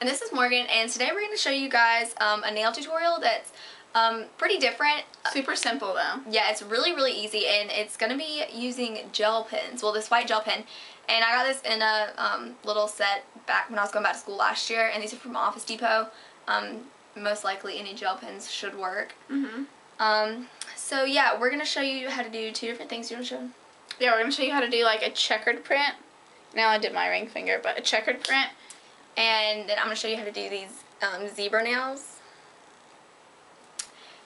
And this is Morgan, and today we're going to show you guys um, a nail tutorial that's um, pretty different. Super simple though. Yeah, it's really, really easy, and it's going to be using gel pens. Well, this white gel pen. And I got this in a um, little set back when I was going back to school last year, and these are from Office Depot. Um, most likely any gel pens should work. Mm-hmm. Um, so yeah, we're going to show you how to do two different things. You want to show them? Yeah, we're going to show you how to do like a checkered print. Now I did my ring finger, but a checkered print. And then I'm going to show you how to do these um, zebra nails.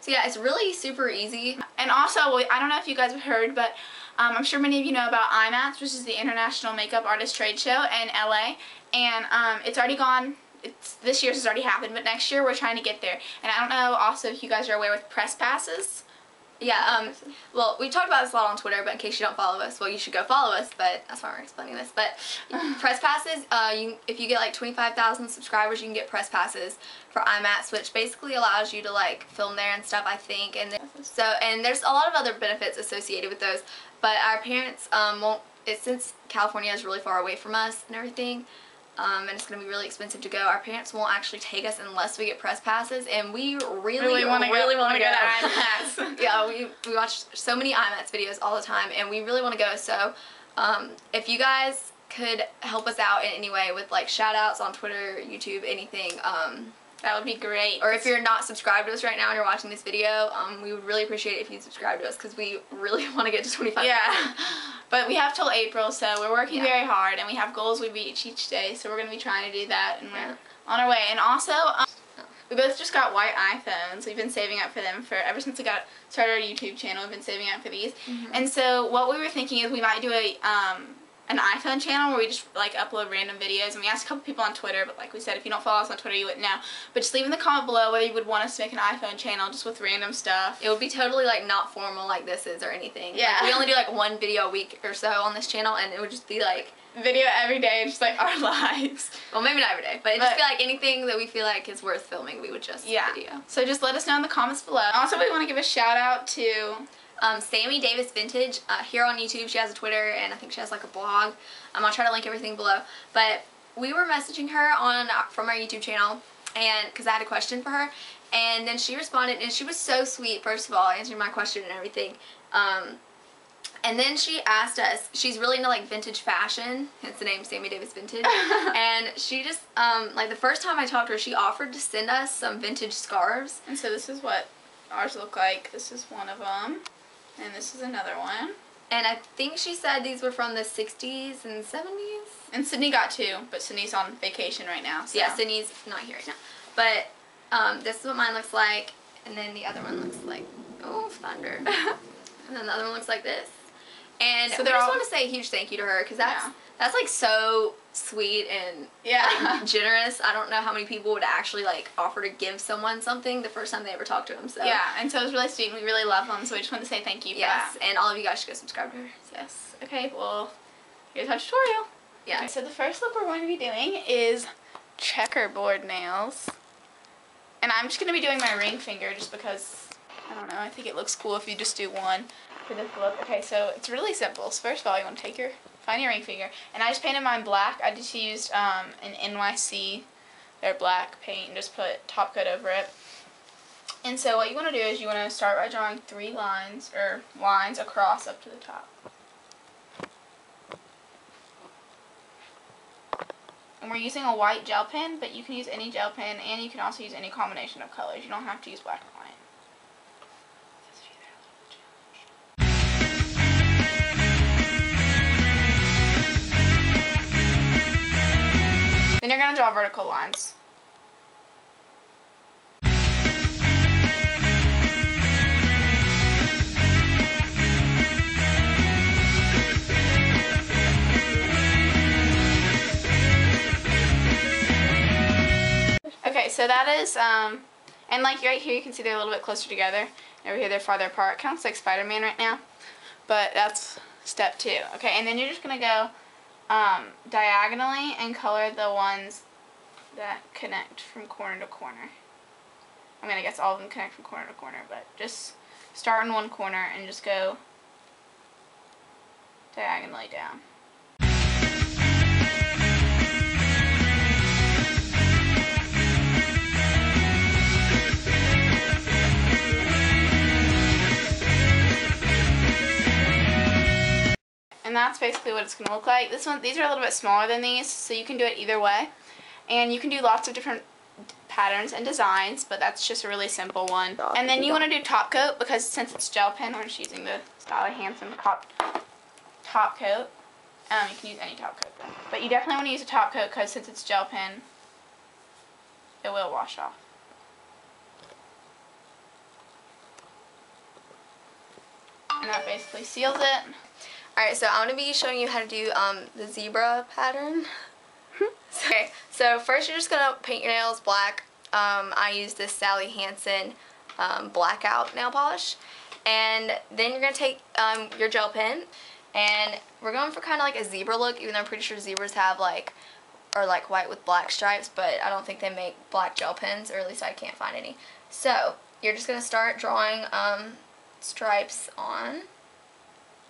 So yeah, it's really super easy. And also, I don't know if you guys have heard, but um, I'm sure many of you know about IMATS, which is the International Makeup Artist Trade Show in LA. And um, it's already gone. It's, this year's has already happened, but next year we're trying to get there. And I don't know also if you guys are aware with press passes. Yeah, um, well, we talked about this a lot on Twitter, but in case you don't follow us, well, you should go follow us, but that's why we're explaining this. But press passes, uh, you, if you get like 25,000 subscribers, you can get press passes for IMATS, which basically allows you to like film there and stuff, I think. And so, and there's a lot of other benefits associated with those, but our parents um, won't, it, since California is really far away from us and everything, um, and it's going to be really expensive to go. Our parents won't actually take us unless we get press passes, and we really, really want to really go, want to go. to IMATS. yeah, we, we watch so many IMATS videos all the time, and we really want to go. So um, if you guys could help us out in any way with like shout outs on Twitter, YouTube, anything, um, that would be great. Or if you're not subscribed to us right now and you're watching this video, um, we would really appreciate it if you subscribe to us because we really want to get to 25. Yeah. but we have till April, so we're working yeah. very hard and we have goals we reach each day, so we're going to be trying to do that and we're on our way. And also, um, we both just got white iPhones. We've been saving up for them for ever since we got started our YouTube channel. We've been saving up for these. Mm -hmm. And so what we were thinking is we might do a um, an iPhone channel where we just like upload random videos and we asked a couple people on Twitter but like we said if you don't follow us on Twitter you wouldn't know. But just leave in the comment below whether you would want us to make an iPhone channel just with random stuff. It would be totally like not formal like this is or anything. Yeah. like, we only do like one video a week or so on this channel and it would just be like video every day just like our lives. Well maybe not every day but, it just be like anything that we feel like is worth filming we would just yeah. video. So just let us know in the comments below. Also we want to give a shout out to um, Sammy Davis Vintage uh, here on YouTube. She has a Twitter and I think she has like a blog. Um, I'll try to link everything below. But we were messaging her on uh, from our YouTube channel and because I had a question for her and then she responded and she was so sweet first of all answering my question and everything. Um, and then she asked us, she's really into like vintage fashion, hence the name Sammy Davis Vintage. and she just, um, like the first time I talked to her, she offered to send us some vintage scarves. And so this is what ours look like. This is one of them. And this is another one. And I think she said these were from the 60s and 70s. And Sydney got two, but Sydney's on vacation right now. So. Yeah, Sydney's not here right now. But um, this is what mine looks like. And then the other one looks like, oh, thunder. and then the other one looks like this. And so I just all, want to say a huge thank you to her because that's, yeah. That's like so sweet and yeah. like, generous. I don't know how many people would actually like offer to give someone something the first time they ever talked to them. So yeah, and so it was really sweet. and We really love them, so we just want to say thank you. yes, and all of you guys should go subscribe to her. Yes. Okay. Well, here's our tutorial. Yeah. Okay, so the first look we're going to be doing is checkerboard nails, and I'm just going to be doing my ring finger just because I don't know. I think it looks cool if you just do one for this look. Okay, so it's really simple. So first of all, you want to take your find your ring finger. And I just painted mine black. I just used um, an NYC, their black paint, and just put top coat over it. And so what you want to do is you want to start by drawing three lines, or lines across up to the top. And we're using a white gel pen, but you can use any gel pen, and you can also use any combination of colors. You don't have to use black you're going to draw vertical lines. Okay, so that is, um, and like right here you can see they're a little bit closer together. Over here they're farther apart. Kind of like Spider-Man right now. But that's step two. Okay, and then you're just going to go um, diagonally and color the ones that connect from corner to corner. I mean, I guess all of them connect from corner to corner, but just start in one corner and just go diagonally down. That's basically what it's going to look like. This one, These are a little bit smaller than these, so you can do it either way. And you can do lots of different patterns and designs, but that's just a really simple one. And then you want to do top coat because since it's gel pen, we're just using the Sally Hansen top, top coat. Um, you can use any top coat though. But you definitely want to use a top coat because since it's gel pen, it will wash off. And that basically seals it. Alright, so I'm going to be showing you how to do um, the zebra pattern. okay, so first you're just going to paint your nails black. Um, I use this Sally Hansen um, blackout nail polish. And then you're going to take um, your gel pen and we're going for kind of like a zebra look even though I'm pretty sure zebras have like or like white with black stripes but I don't think they make black gel pens or at least I can't find any. So you're just going to start drawing um, stripes on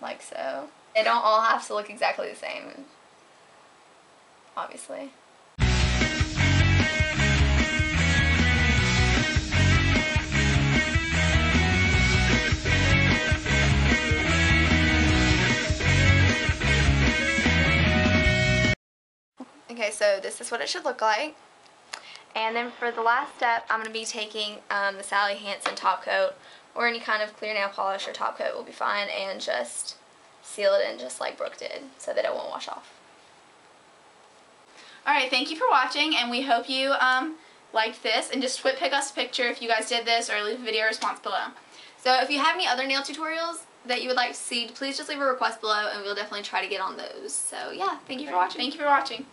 like so. They don't all have to look exactly the same obviously. Okay, so this is what it should look like. And then for the last step, I'm going to be taking um, the Sally Hansen top coat or any kind of clear nail polish or top coat will be fine and just seal it in just like Brooke did so that it won't wash off. Alright, thank you for watching and we hope you um, liked this and just pick us a picture if you guys did this or leave a video response below. So if you have any other nail tutorials that you would like to see, please just leave a request below and we'll definitely try to get on those. So yeah, thank you for watching. Thank you for watching.